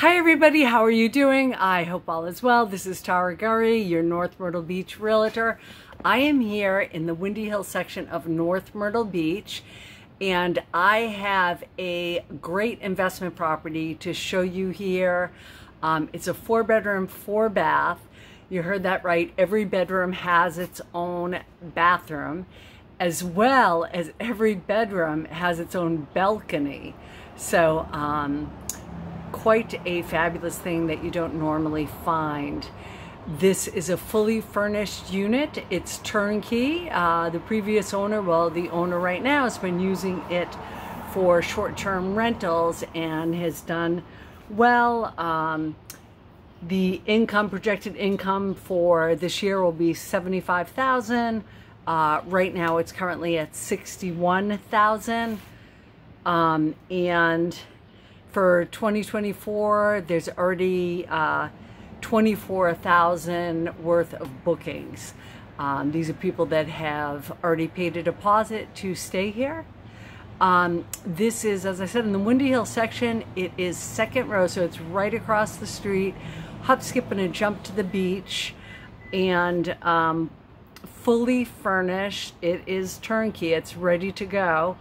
Hi everybody, how are you doing? I hope all is well. This is Tara Gurry, your North Myrtle Beach realtor. I am here in the Windy Hill section of North Myrtle Beach and I have a great investment property to show you here. Um, it's a four bedroom, four bath. You heard that right. Every bedroom has its own bathroom as well as every bedroom has its own balcony. So, um, quite a fabulous thing that you don't normally find. This is a fully furnished unit. It's turnkey. Uh, the previous owner, well, the owner right now has been using it for short-term rentals and has done well. Um, the income, projected income for this year will be 75,000. Uh, right now it's currently at 61,000. Um, and for 2024, there's already uh, 24,000 worth of bookings. Um, these are people that have already paid a deposit to stay here. Um, this is, as I said, in the Windy Hill section, it is second row, so it's right across the street. Hop, skip, and a jump to the beach. And um, fully furnished. It is turnkey. It's ready to go.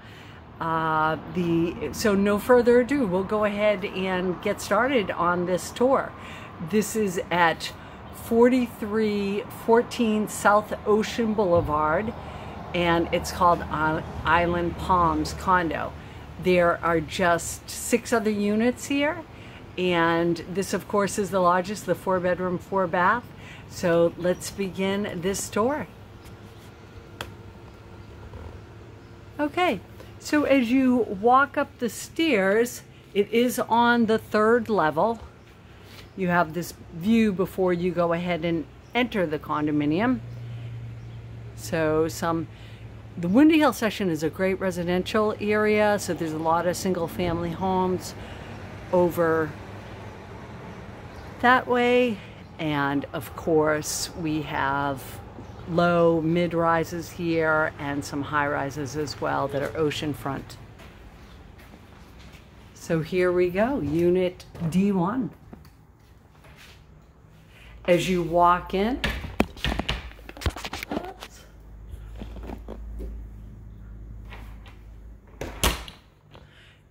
Uh, the so no further ado, we'll go ahead and get started on this tour. This is at 4314 South Ocean Boulevard, and it's called Island Palms Condo. There are just six other units here, and this, of course, is the largest, the four bedroom, four bath. So let's begin this tour. Okay. So as you walk up the stairs, it is on the third level. You have this view before you go ahead and enter the condominium. So some, the Windy Hill section is a great residential area. So there's a lot of single family homes over that way. And of course we have low mid rises here and some high rises as well that are oceanfront. So here we go, unit D1. As you walk in,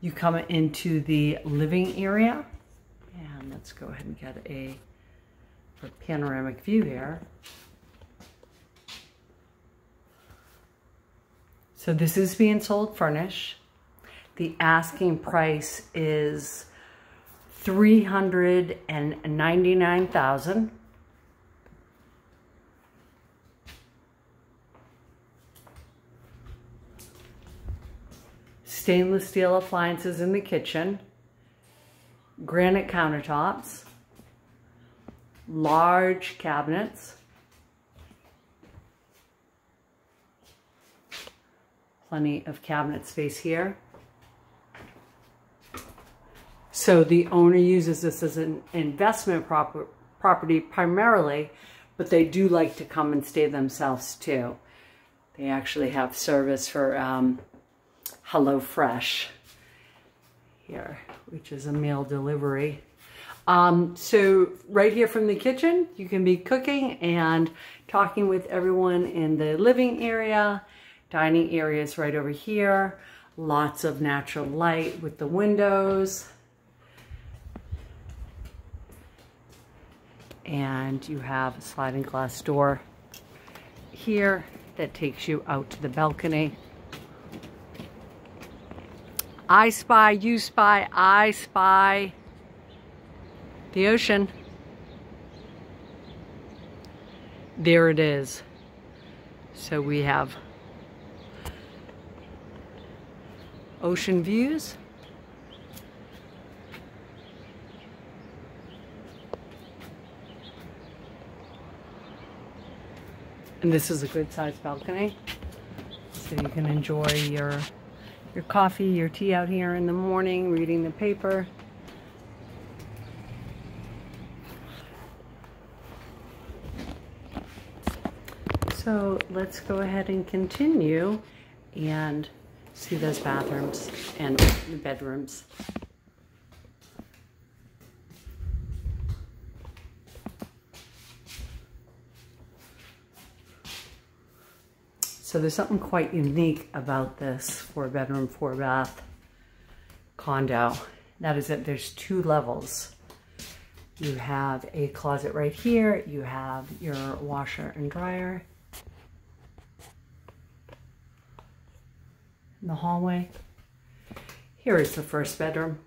you come into the living area. And let's go ahead and get a, a panoramic view here. So this is being sold furnished. The asking price is 399,000. Stainless steel appliances in the kitchen, granite countertops, large cabinets, plenty of cabinet space here. So the owner uses this as an investment prop property primarily, but they do like to come and stay themselves too. They actually have service for um, HelloFresh here, which is a meal delivery. Um, so right here from the kitchen, you can be cooking and talking with everyone in the living area Dining areas right over here. Lots of natural light with the windows. And you have a sliding glass door here that takes you out to the balcony. I spy, you spy, I spy the ocean. There it is. So we have ocean views. And this is a good sized balcony. So you can enjoy your your coffee, your tea out here in the morning, reading the paper. So let's go ahead and continue and See those bathrooms and bedrooms. So there's something quite unique about this four bedroom, four bath condo. That is that there's two levels. You have a closet right here. You have your washer and dryer. In the hallway. Here is the first bedroom.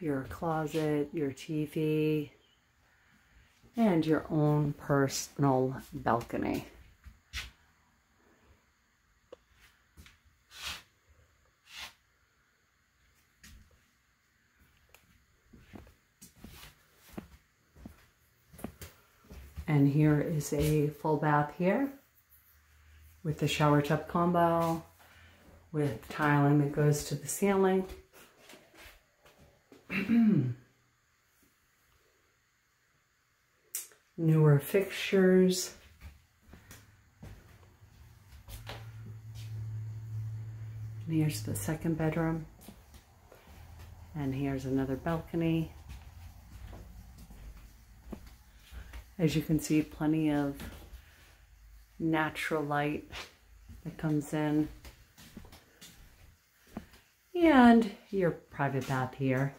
your closet, your TV, and your own personal balcony. And here is a full bath here with the shower tub combo with tiling that goes to the ceiling. Newer fixtures. And here's the second bedroom. And here's another balcony. As you can see, plenty of natural light that comes in. And your private bath here.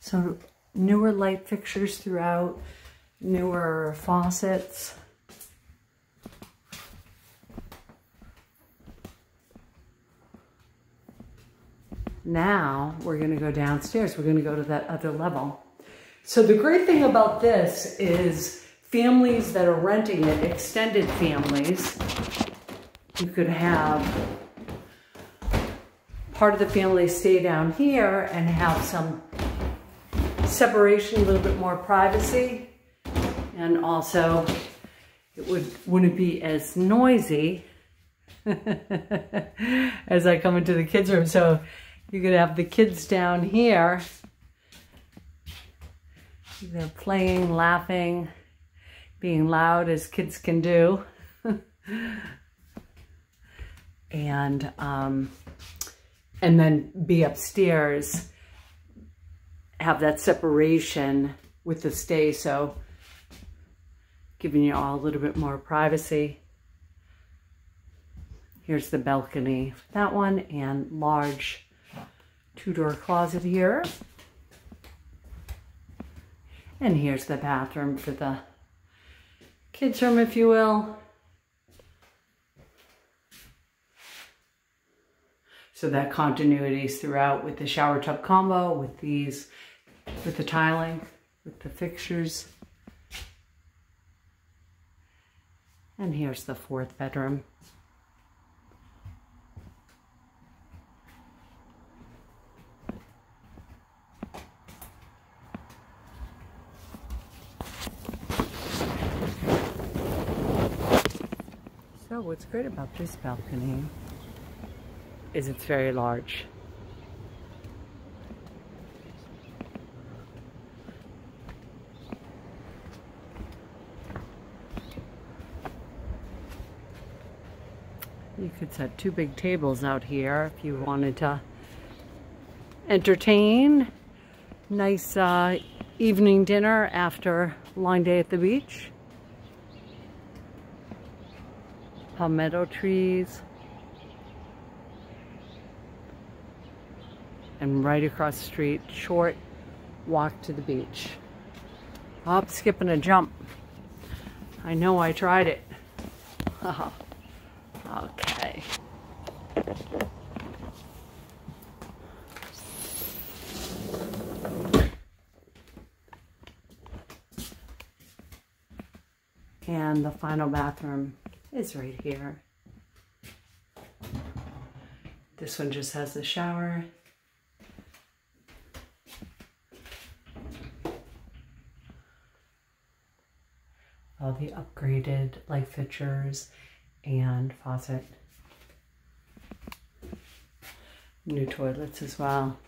So newer light fixtures throughout, newer faucets. Now we're gonna go downstairs. We're gonna go to that other level. So the great thing about this is families that are renting it, extended families, you could have part of the family stay down here and have some separation, a little bit more privacy, and also it would, wouldn't be as noisy as I come into the kids' room. So you could have the kids down here. They're playing, laughing, being loud as kids can do. and um, and then be upstairs have that separation with the stay, so giving you all a little bit more privacy. Here's the balcony that one and large two-door closet here. And here's the bathroom for the kids room, if you will. So that continuity is throughout with the shower tub combo, with these with the tiling, with the fixtures. And here's the fourth bedroom. So what's great about this balcony is it's very large. You could set two big tables out here if you wanted to entertain. Nice uh, evening dinner after a long day at the beach. Palmetto trees. And right across the street, short walk to the beach. Hop, skip, and a jump. I know I tried it. Okay. And the final bathroom is right here. This one just has the shower. All the upgraded light fixtures and faucet. New toilets as well.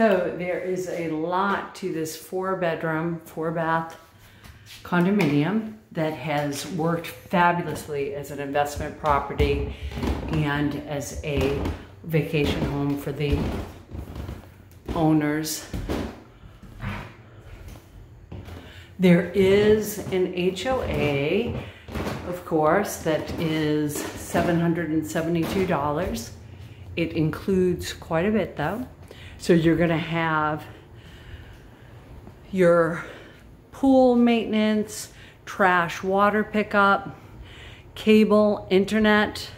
So there is a lot to this four bedroom, four bath condominium that has worked fabulously as an investment property and as a vacation home for the owners. There is an HOA, of course, that is $772. It includes quite a bit though. So you're gonna have your pool maintenance, trash water pickup, cable, internet,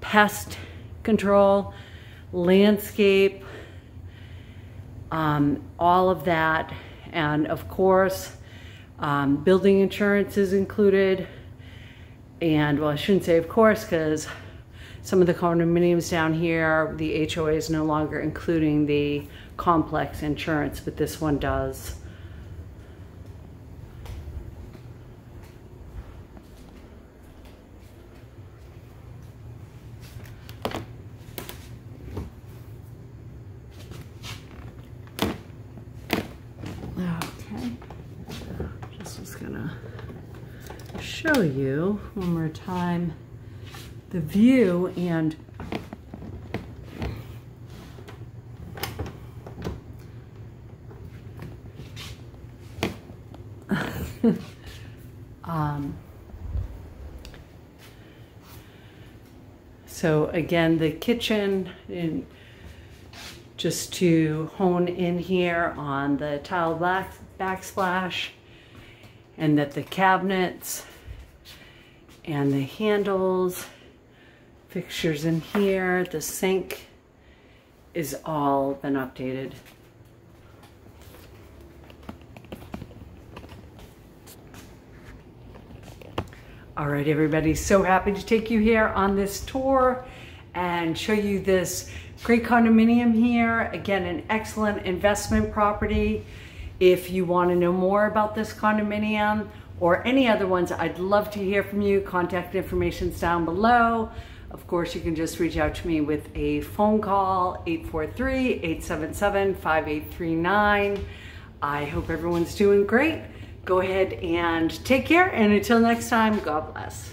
pest control, landscape, um, all of that. And of course, um, building insurance is included. And well, I shouldn't say of course, because some of the condominiums down here, the HOA is no longer including the complex insurance, but this one does. Show you one more time the view and um, so again the kitchen and just to hone in here on the tile back, backsplash and that the cabinets and the handles fixtures in here. The sink is all been updated. All right, everybody, so happy to take you here on this tour and show you this great condominium here. Again, an excellent investment property. If you want to know more about this condominium or any other ones, I'd love to hear from you. Contact information's down below. Of course, you can just reach out to me with a phone call, 843-877-5839. I hope everyone's doing great. Go ahead and take care. And until next time, God bless.